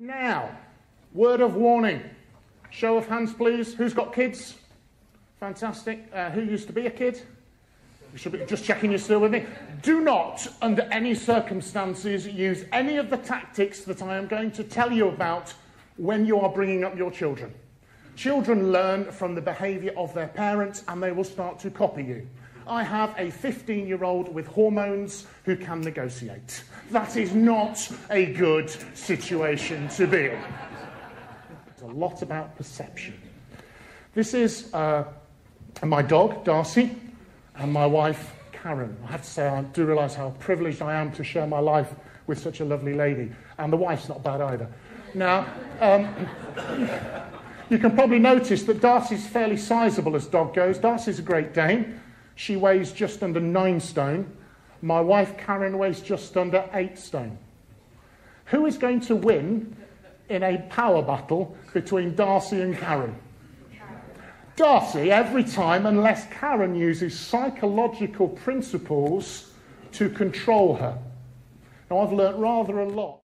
Now, word of warning. Show of hands, please. Who's got kids? Fantastic. Uh, who used to be a kid? You should be just checking you're still with me. Do not, under any circumstances, use any of the tactics that I am going to tell you about when you are bringing up your children. Children learn from the behaviour of their parents and they will start to copy you. I have a 15 year old with hormones who can negotiate. That is not a good situation to be in. It's a lot about perception. This is uh, my dog, Darcy, and my wife, Karen. I have to say, I do realise how privileged I am to share my life with such a lovely lady. And the wife's not bad either. Now, um, you can probably notice that Darcy's fairly sizable as dog goes. Darcy's a Great Dane. She weighs just under nine stone. My wife, Karen, weighs just under eight stone. Who is going to win in a power battle between Darcy and Karen? Darcy, every time, unless Karen uses psychological principles to control her. Now, I've learnt rather a lot.